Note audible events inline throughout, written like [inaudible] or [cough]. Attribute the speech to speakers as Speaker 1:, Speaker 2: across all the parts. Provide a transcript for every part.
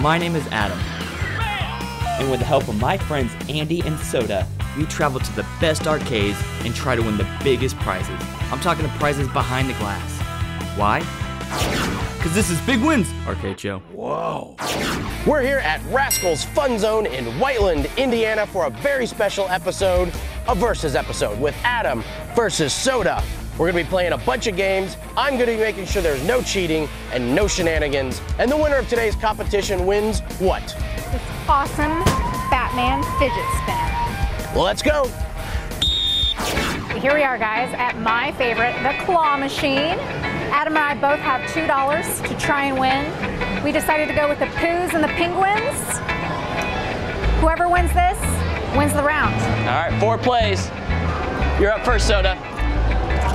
Speaker 1: My name is Adam. And with the help of my friends Andy and Sota, we travel to the best arcades and try to win the biggest prizes. I'm talking the prizes behind the glass. Why? Because this is Big Wins Arcade Show.
Speaker 2: Whoa. We're here at Rascals Fun Zone in Whiteland, Indiana for a very special episode, a versus episode with Adam versus Sota. We're gonna be playing a bunch of games. I'm gonna be making sure there's no cheating and no shenanigans. And the winner of today's competition wins what?
Speaker 3: This awesome Batman fidget spinner.
Speaker 2: Well, let's go.
Speaker 3: Here we are, guys, at my favorite, the claw machine. Adam and I both have $2 to try and win. We decided to go with the Poos and the Penguins. Whoever wins this wins the round.
Speaker 4: All right, four plays. You're up first, Sota.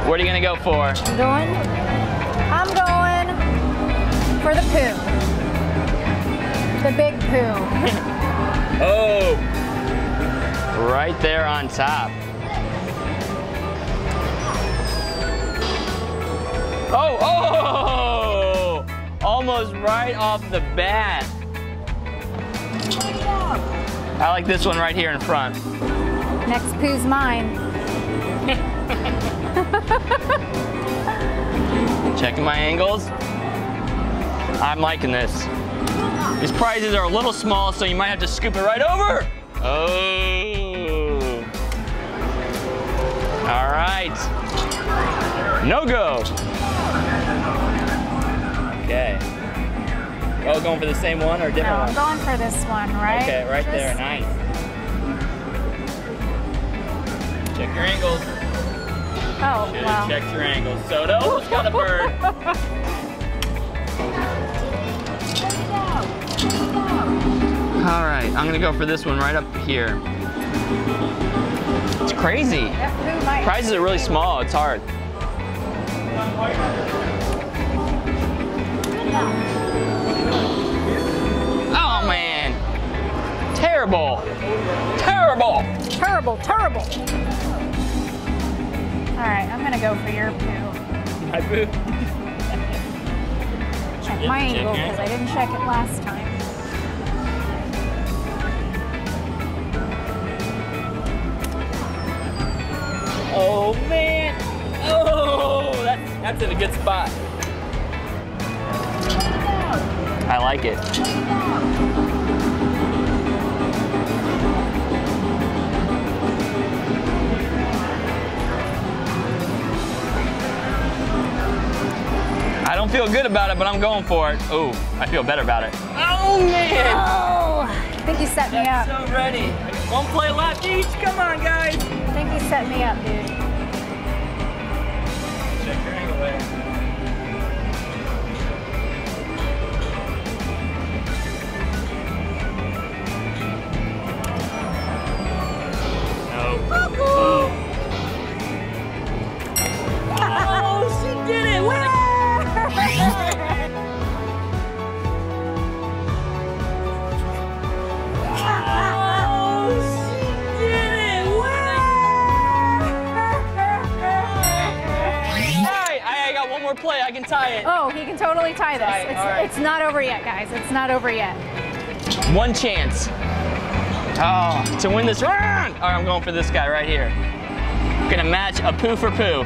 Speaker 4: What are you gonna go for?
Speaker 3: I'm going, I'm going for the poo. The big poo. [laughs]
Speaker 4: Oh, right there on top. Oh, oh, almost right off the bat. I like this one right here in front.
Speaker 3: Next poo's mine. [laughs] [laughs]
Speaker 4: Checking my angles. I'm liking this. These prizes are a little small, so you might have to scoop it right over. Oh. All right. No go. Okay. Oh, going for the same one or a
Speaker 3: No,
Speaker 4: different
Speaker 3: I'm going for this one, right?
Speaker 4: Okay, right there. Nice. Check your angles.
Speaker 3: Oh,
Speaker 4: Should
Speaker 3: well.
Speaker 4: have checked your angles. Sota almost got a bird. [laughs] All right, I'm gonna go for this one right up here. It's crazy.
Speaker 3: That poo might-
Speaker 4: Prizes are really small, it's hard. Oh man. Terrible. Terrible.
Speaker 3: Terrible, terrible. All right, I'm gonna go for your poo.
Speaker 4: My boo. [laughs]
Speaker 3: Check
Speaker 4: Yeah,
Speaker 3: my
Speaker 4: check
Speaker 3: angle because I didn't check it last time.
Speaker 4: Oh man. Oh, that's that's in a good spot. I like it. I don't feel good about it, but I'm going for it. Oh, I feel better about it. Oh man!
Speaker 3: Oh, I think you set me up.
Speaker 4: So ready. One play left each. Come on, guys.
Speaker 3: I think you set me up, dude.
Speaker 4: Check your angle there. No. Oh, tie it.
Speaker 3: Oh, he can totally tie this.
Speaker 4: Tie it,
Speaker 3: It's,
Speaker 4: all right.
Speaker 3: it's not over yet, guys. It's not over yet.
Speaker 4: One chance. Oh, to win this round. All right, I'm going for this guy right here. Gonna match a poo for poo.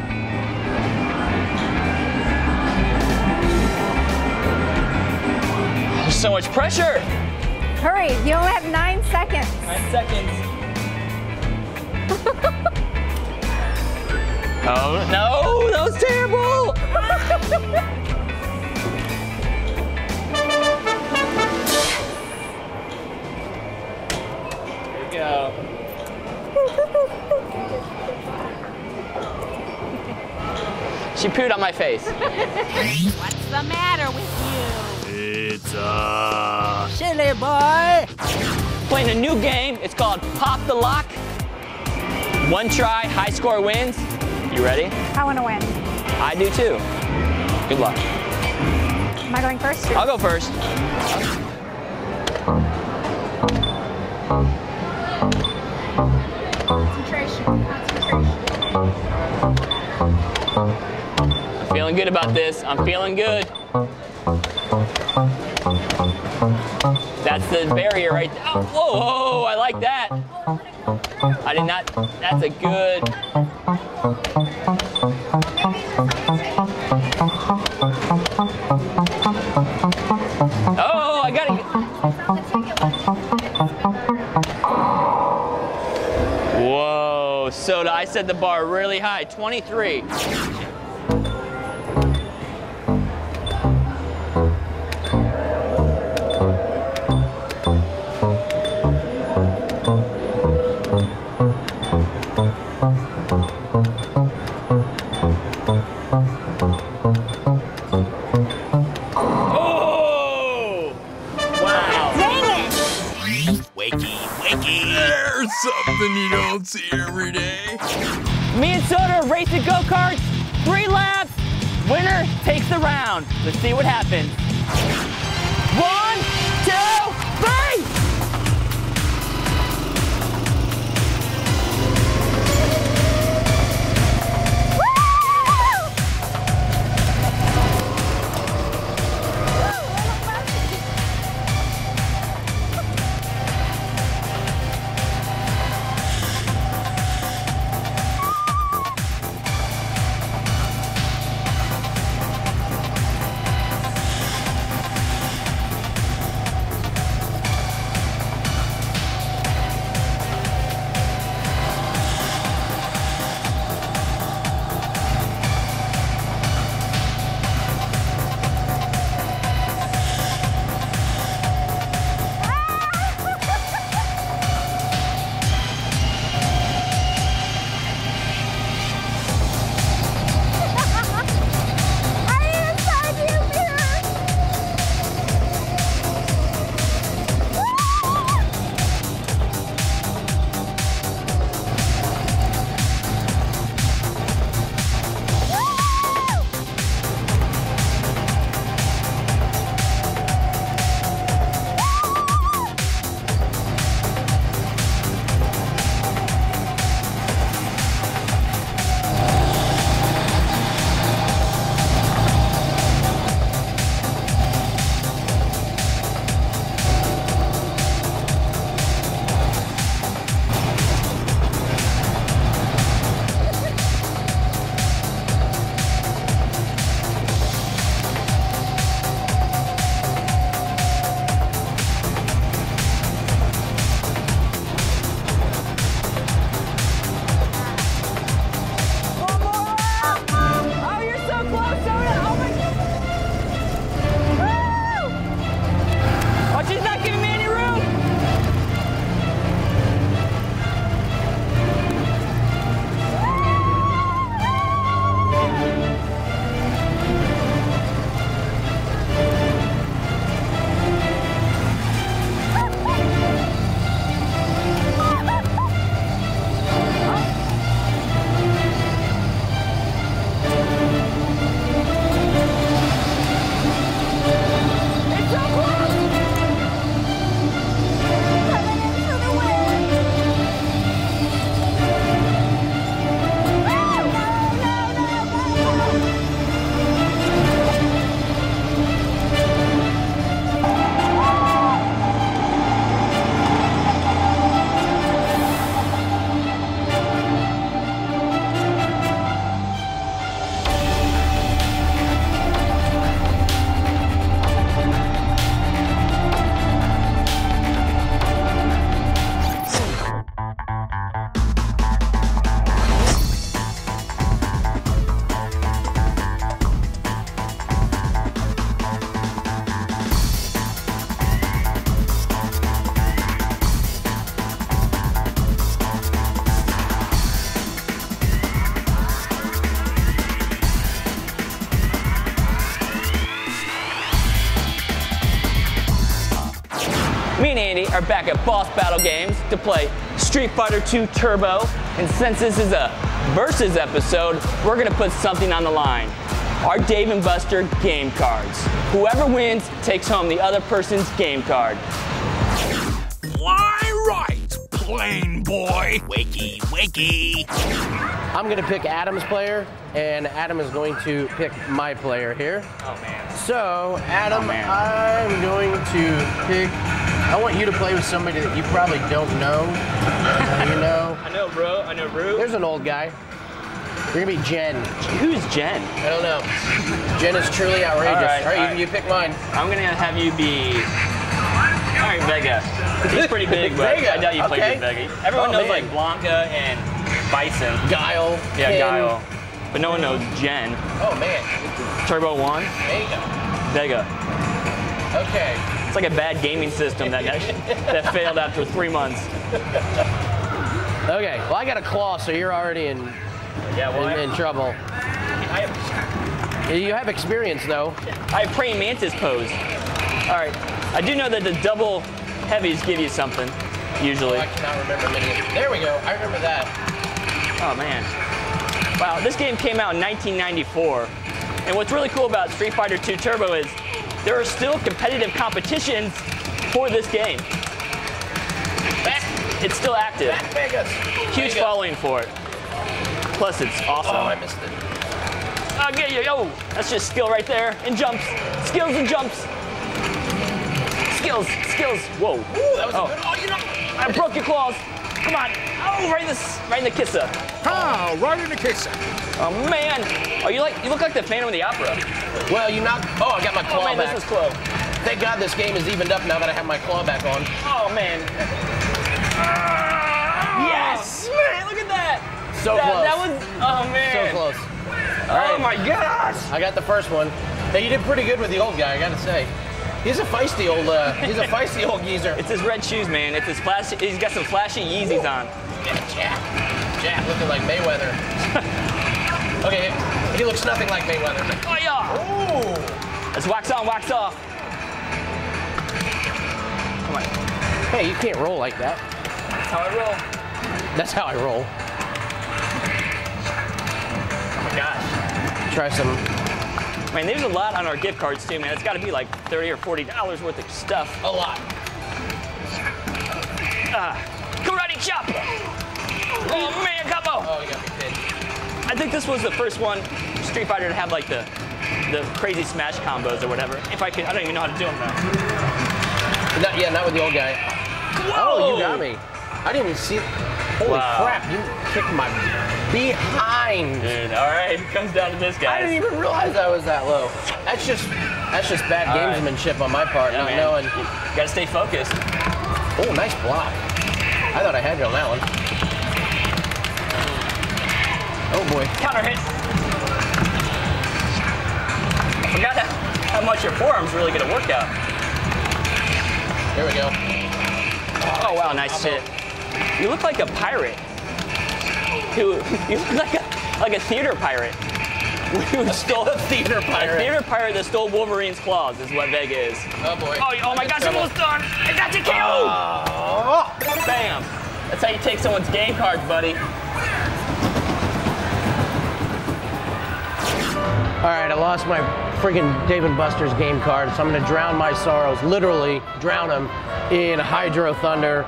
Speaker 4: There's so much pressure.
Speaker 3: Hurry, you only have nine seconds.
Speaker 4: Nine seconds. [laughs] oh, no, that was terrible. Here we go. She pooed on my face.
Speaker 5: What's the matter with you?
Speaker 1: It's uh, a...
Speaker 5: Silly boy.
Speaker 4: Playing a new game. It's called Pop the Lock. One try, high score wins. You ready?
Speaker 3: I want to win.
Speaker 4: I do too. Good luck.
Speaker 3: Am I going first?
Speaker 4: I'll go first.
Speaker 3: Concentration.
Speaker 4: I'm feeling good about this. I'm feeling good. That's the barrier right there. Oh, whoa, whoa, I like that. I did not, that's a good. Whoa, Sota, I set the bar really high, 23. Takes the round. Let's see what happens. Back at Boss Battle Games to play Street Fighter 2 Turbo. And since this is a versus episode, we're gonna put something on the line. Our Dave and Buster game cards. Whoever wins takes home the other person's game card.
Speaker 6: Why right, plain boy?
Speaker 5: Wakey, wakey.
Speaker 2: I'm gonna pick Adam's player, and Adam is going to pick my player here.
Speaker 4: Oh man.
Speaker 2: So, Adam,
Speaker 4: Oh, man.
Speaker 2: I'm going to pick I want you to play with somebody that you probably don't know. Uh, you know, [laughs]
Speaker 4: I know, bro. I know, bro.
Speaker 2: there's an old guy. You're gonna be Jen.
Speaker 4: Who's Jen?
Speaker 2: I don't know. Jen is truly outrageous.
Speaker 4: All right,
Speaker 2: all right,
Speaker 4: all
Speaker 2: you, you pick mine.
Speaker 4: I'm gonna have you be. All right, Vega. He's pretty [laughs] big, but
Speaker 2: Vega,
Speaker 4: I doubt you played
Speaker 2: okay.
Speaker 4: with Vega. Everyone
Speaker 2: Oh,
Speaker 4: knows
Speaker 2: man.
Speaker 4: like Blanka and Bison.
Speaker 2: Guile.
Speaker 4: Yeah,
Speaker 2: Ken.
Speaker 4: Guile. But no one knows Jen.
Speaker 2: Oh man,
Speaker 4: Turbo One,
Speaker 2: Vega.
Speaker 4: Vega.
Speaker 2: Okay.
Speaker 4: It's like a bad gaming system that that failed after three months.
Speaker 2: Okay. Well, I got a claw, so you're already in
Speaker 4: Yeah, well,
Speaker 2: in, in trouble.
Speaker 4: I, have,
Speaker 2: You have experience though.
Speaker 4: I have praying mantis pose. All right, I do know that the double heavies give you something usually.
Speaker 2: I cannot remember many. There we go. I remember that.
Speaker 4: Oh man. Wow, this game came out in 1994. And what's really cool about Street Fighter 2 Turbo is there are still competitive competitions for this game.
Speaker 2: Back,
Speaker 4: It's still active. Huge following for it. Plus it's awesome.
Speaker 2: Oh, I missed it.
Speaker 4: Oh, get you. yo, that's just skill right there. And jumps. Skills and jumps. Skills, skills. Whoa.
Speaker 2: Ooh, that was
Speaker 4: Oh.
Speaker 2: a good. Oh, you know.
Speaker 4: I broke your claws. Come on. Oh, right in the, right in the kisser.
Speaker 6: Ah, right in the kiss.
Speaker 4: Oh, man. Oh, you like, you look like the Phantom of the Opera.
Speaker 2: Well, you knocked. Oh, I got my claw
Speaker 4: Oh, man,
Speaker 2: back.
Speaker 4: this is close.
Speaker 2: Thank God this game is evened up now that I have my claw back on.
Speaker 4: Oh, man. Yes! Man, look at that.
Speaker 2: So
Speaker 4: that,
Speaker 2: close.
Speaker 4: That was, oh, man.
Speaker 2: So close.
Speaker 4: Oh, my gosh.
Speaker 2: I got the first one. Hey, you did pretty good with the old guy, I gotta say. He's a feisty old. Uh, he's a [laughs] feisty old geezer.
Speaker 4: It's his red shoes, man. It's his flashy, he's got some flashy Yeezys on.
Speaker 2: Yeah, Jack. Jack looking like Mayweather. [laughs] okay, he looks nothing like Mayweather.
Speaker 4: Oh, yeah.
Speaker 2: Ooh.
Speaker 4: Let's wax on, wax off. Come on.
Speaker 2: Hey, you can't roll like that.
Speaker 4: That's how I roll.
Speaker 2: That's how I roll.
Speaker 4: Oh, my gosh.
Speaker 2: Try some.
Speaker 4: Man, there's a lot on our gift cards, too, man. It's got to be like 30 or $40 worth of stuff.
Speaker 2: A lot.
Speaker 4: Ah, karate chop. Oh, man, combo.
Speaker 2: Oh, you got me pinned.
Speaker 4: I think this was the first one, Street Fighter, to have like the the crazy smash combos or whatever. If I could, I don't even know how to do them now.
Speaker 2: Not, yeah, not with the old guy. Oh, you got me. I didn't even see. Holy
Speaker 4: Wow.
Speaker 2: crap! You kicked my behind.
Speaker 4: Dude, all right, it comes down to this, guy.
Speaker 2: I didn't even realize I was that low. That's just that's just bad
Speaker 4: All right.
Speaker 2: gamesmanship on my part,
Speaker 4: Yeah,
Speaker 2: not
Speaker 4: man.
Speaker 2: knowing.
Speaker 4: Gotta stay focused.
Speaker 2: Oh, nice block. I thought I had you on that one. Oh boy.
Speaker 4: Counter hit. I forgot how, much your forearms really get a workout.
Speaker 2: There we go.
Speaker 4: Oh wow, nice hit. You look like a pirate. Who [laughs] you look like a like a theater pirate. [laughs] Who stole
Speaker 2: A theater
Speaker 4: a
Speaker 2: pirate.
Speaker 4: theater pirate that stole Wolverine's claws is what Vega is.
Speaker 2: Oh boy.
Speaker 4: Oh, oh my gosh, I'm almost done. I got you killed.
Speaker 2: Oh.
Speaker 4: Bam. That's how you take someone's game cards, buddy.
Speaker 2: All right, I lost my freaking Dave and Buster's game card, so I'm gonna drown my sorrows, literally drown them in Hydro Thunder,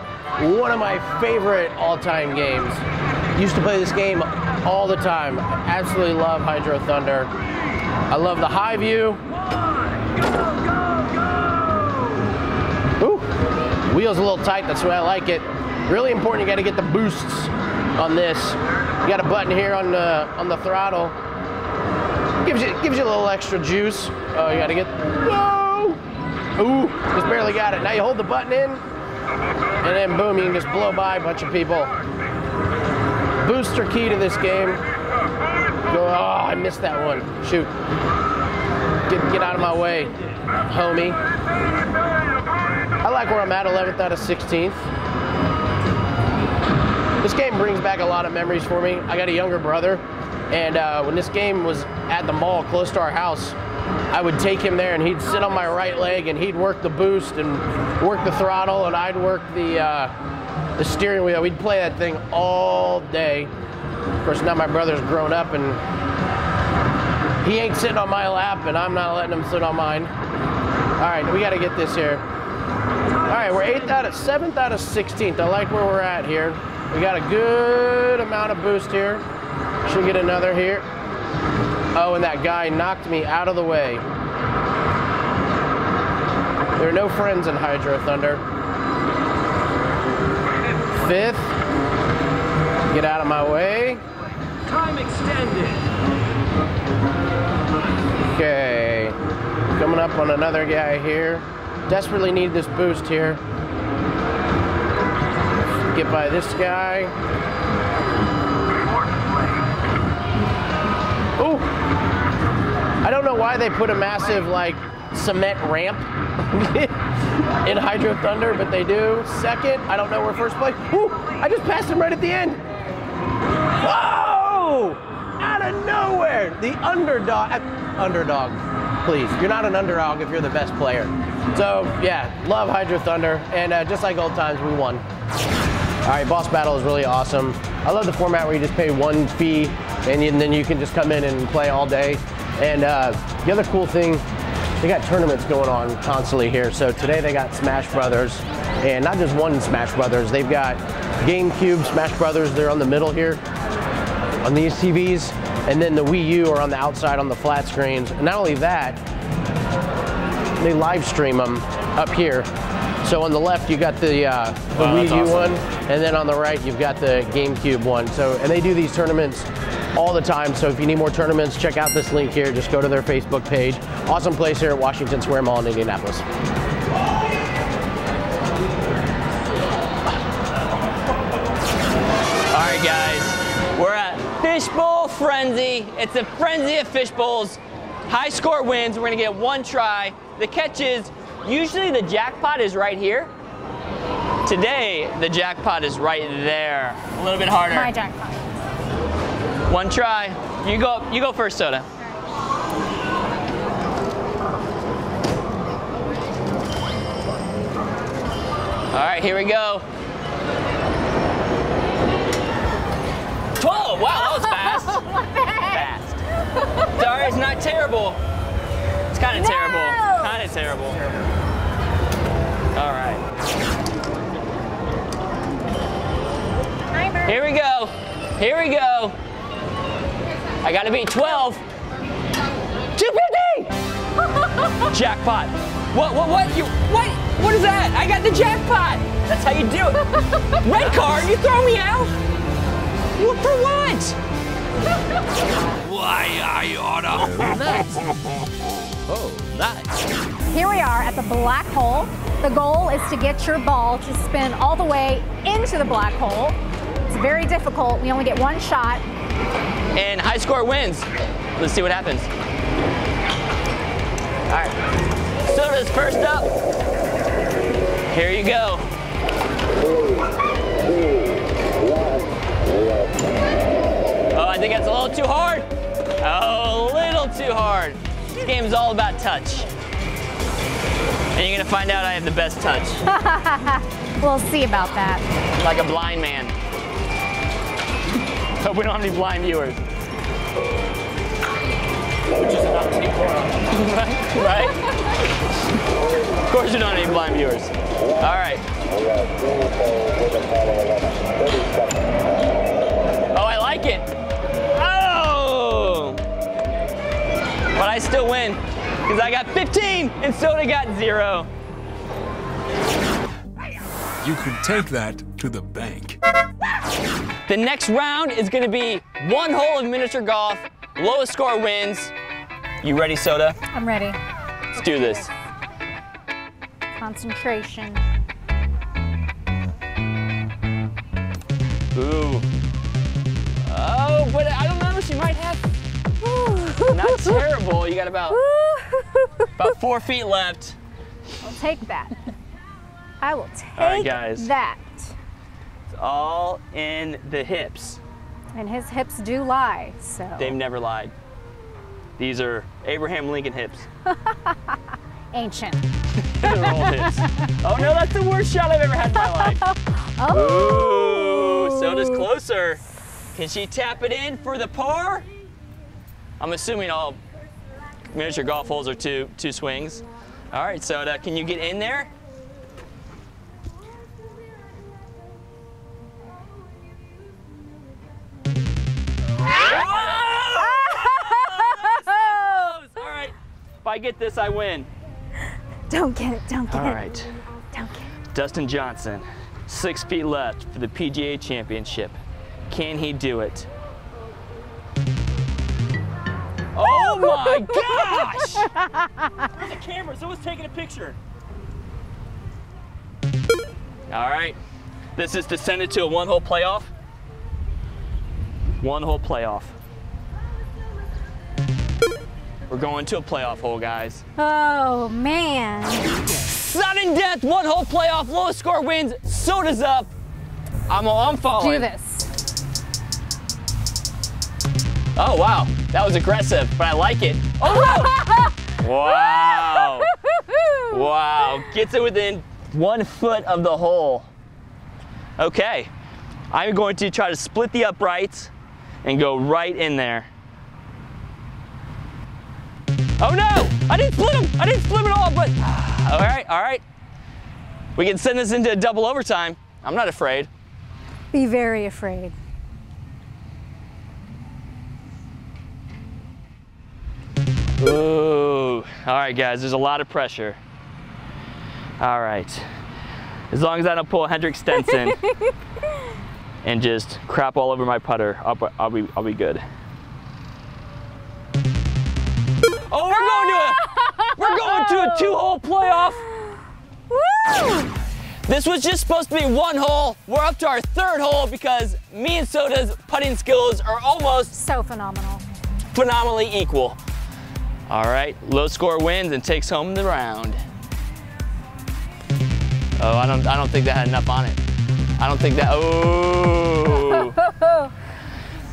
Speaker 2: one of my favorite all-time games. Used to play this game all the time. Absolutely love Hydro Thunder. I love the high view. Ooh, wheels a little tight. That's why I like it. Really important. You got to get the boosts on this. You got a button here on the on the throttle gives you gives you a little extra juice. Oh, you gotta get. Whoa! Ooh, just barely got it. Now you hold the button in, and then boom, you can just blow by a bunch of people. Booster key to this game. Go. Oh, I missed that one. Shoot. Get get out of my way, homie. I like where I'm at, 11th out of 16th. This game brings back a lot of memories for me. I got a younger brother, and uh, when this game was at the mall close to our house, I would take him there, and he'd sit on my right leg, and he'd work the boost and work the throttle, and I'd work the uh, the steering wheel. We'd play that thing all day. Of course, now my brother's grown up, and he ain't sitting on my lap, and I'm not letting him sit on mine. All right, we got to get this here. All right, we're eighth out of seventh out of 16th. I like where we're at here. We got a good amount of boost here. Should get another here. Oh, and that guy knocked me out of the way. There are no friends in Hydro Thunder. fifth. Get out of my way.
Speaker 7: Time extended.
Speaker 2: Okay. Coming up on another guy here. Desperately need this boost here. Get by this guy. Ooh. I don't know why they put a massive like cement ramp [laughs] in Hydro Thunder, but they do. Second, I don't know where first place. Ooh, I just passed him right at the end. Whoa! Out of nowhere, the underdog. uh, underdog, please. You're not an underdog if you're the best player. So yeah, love Hydro Thunder, and uh, just like old times, we won. All right, boss battle is really awesome. I love the format where you just pay one fee, and, then you can just come in and play all day. And uh, the other cool thing, they got tournaments going on constantly here. So today they got Smash Brothers, and not just one Smash Brothers. They've got GameCube Smash Brothers. They're on the middle here on these TVs, and then the Wii U are on the outside on the flat screens. And not only that, they live stream them up here. So on the left you got the, uh, the
Speaker 1: Wow,
Speaker 2: Wii U
Speaker 1: awesome.
Speaker 2: one, and then on the right you've got the GameCube one. So and they do these tournaments all the time. So if you need more tournaments, check out this link here. Just go to their Facebook page. Awesome place here at Washington Square Mall in Indianapolis.
Speaker 4: All right, guys, we're at Fishbowl Frenzy. It's a frenzy of fishbowls. High score wins. We're gonna get one try. The catch is usually the jackpot is right here. Today, the jackpot is right there. A little bit harder.
Speaker 3: My jackpot.
Speaker 4: One try. You go. You go first, Sota. All right, here we go. 12. Wow, that was fast. [laughs] fast. Sorry, it's not terrible. It's kind of
Speaker 3: No.
Speaker 4: terrible. Kind of terrible. All right. Here we go. Here we go. I gotta beat 12. 250! [laughs] jackpot. What, what, what? You, what? What is that? I got the jackpot. That's how you do it. Red card? You throw me out? What for what?
Speaker 5: Why I oughta. [laughs]
Speaker 1: Oh, nice.
Speaker 3: Here we are at the black hole. The goal is to get your ball to spin all the way into the black hole. It's very difficult. We only get one shot.
Speaker 4: And high score wins. Let's see what happens. All right. Sota's first up. Here you go. Oh, I think that's a little too hard. Oh, a little too hard. This game is all about touch. And you're gonna find out I have the best touch, [laughs]
Speaker 3: We'll see about that.
Speaker 4: like a blind man. Hope we don't have any blind viewers. [laughs] right? Right? Of course you don't have any blind viewers. All right. Oh, I like it. Oh! But I still win because I got 15 and Sota got zero.
Speaker 6: You can take that to the bank.
Speaker 4: The next round is going to be one hole of miniature golf. Lowest score wins. You ready, Sota?
Speaker 3: I'm ready.
Speaker 4: Let's do this.
Speaker 3: Concentration.
Speaker 4: Ooh. Oh, but I don't know. She might have. [laughs] Not terrible. You got about about four feet left.
Speaker 3: I'll take that. I will take
Speaker 4: right, guys.
Speaker 3: that.
Speaker 4: All in the hips.
Speaker 3: And his hips do lie, so.
Speaker 4: They've never lied. These are Abraham Lincoln hips. [laughs]
Speaker 3: Ancient. [laughs]
Speaker 4: They're old hips. Oh no, that's the worst shot I've ever had in my life. [laughs]
Speaker 3: Oh.
Speaker 4: Ooh, Sota's closer. Can she tap it in for the par? I'm assuming all miniature golf holes are two two swings. All right, Sota, uh, can you get in there? I get this, I win.
Speaker 3: Don't get it, don't get
Speaker 4: All
Speaker 3: it.
Speaker 4: right,
Speaker 3: Don't get it.
Speaker 4: Dustin Johnson, Six feet left for the PGA Championship. Can he do it? Oh [laughs] my gosh! [laughs]
Speaker 1: The camera, someone's taking a picture.
Speaker 4: All right. This is to send it to a one hole playoff. One hole playoff. Going to a playoff hole, guys.
Speaker 3: Oh, man.
Speaker 4: Sudden death, one hole playoff, lowest score wins, Sota's up. I'm, I'm following.
Speaker 3: Do this.
Speaker 4: Oh, wow. That was aggressive, but I like it. Oh, no! [laughs] wow. [laughs] Wow. Gets it within one foot of the hole. Okay. I'm going to try to split the uprights and go right in there. Oh no! I didn't split them! I didn't split them at all, but [sighs] all right, all right. We can send this into a double overtime. I'm not afraid.
Speaker 3: Be very afraid.
Speaker 4: Ooh. All right, guys, there's a lot of pressure. All right. As long as I don't pull a Henrik Stenson [laughs] and just crap all over my putter, I'll, I'll, be, I'll be good. To a two-hole playoff.
Speaker 3: Woo!
Speaker 4: This was just supposed to be one hole. We're up to our third hole because me and Sota's putting skills are almost
Speaker 3: So phenomenal.
Speaker 4: phenomenally equal. All right, low score wins and takes home the round. Oh, I don't, I don't think that had enough on it. I don't think that, oh. [laughs]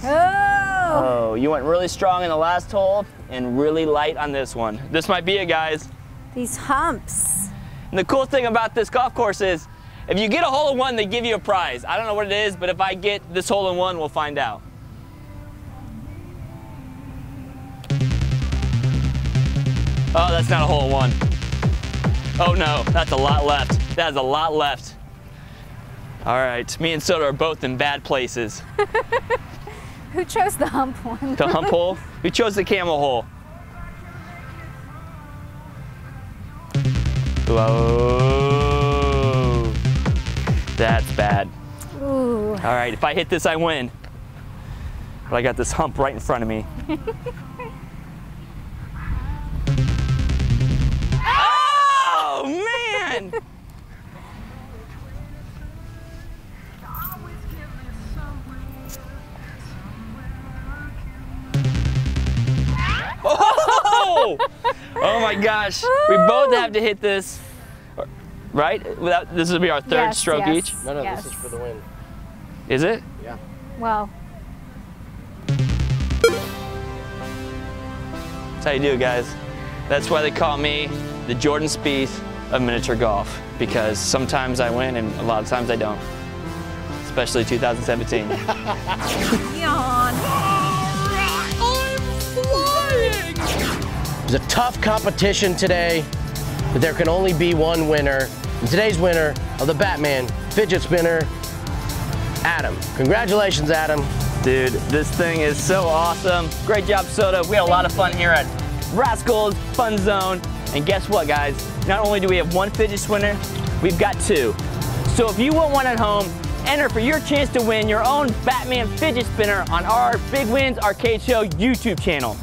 Speaker 3: Oh!
Speaker 4: Oh, you went really strong in the last hole and really light on this one. This might be it, guys.
Speaker 3: These humps.
Speaker 4: And the cool thing about this golf course is, if you get a hole in one, they give you a prize. I don't know what it is, but if I get this hole in one, we'll find out. Oh, that's not a hole in one. Oh no, that's a lot left. That is a lot left. All right, me and Sota are both in bad places. [laughs]
Speaker 3: Who chose the hump one?
Speaker 4: The hump hole. We chose the camel hole. Whoa. That's bad.
Speaker 3: Ooh.
Speaker 4: All right, if I hit this, I win. But I got this hump right in front of me. [laughs] oh, man! [laughs] Oh! [laughs] Oh my gosh. We both have to hit this. Right? Without this will be our third
Speaker 3: Yes,
Speaker 4: stroke
Speaker 3: yes.
Speaker 4: each.
Speaker 2: No, no,
Speaker 3: Yes.
Speaker 2: this is for the win.
Speaker 4: Is it?
Speaker 2: Yeah.
Speaker 3: Well,
Speaker 4: That's how you do it, guys. That's why they call me the Jordan Spieth of miniature golf because sometimes I win and a lot of times I don't. Especially 2017. [laughs] [laughs]
Speaker 2: It was a tough competition today, but there can only be one winner. And today's winner of the Batman fidget spinner, Adam. Congratulations, Adam.
Speaker 4: Dude, this thing is so awesome. Great job, Sota. We had a lot of fun here at Rascals Fun Zone. And guess what, guys? Not only do we have one fidget spinner, we've got two. So if you want one at home, enter for your chance to win your own Batman fidget spinner on our Big Wins Arcade Show YouTube channel.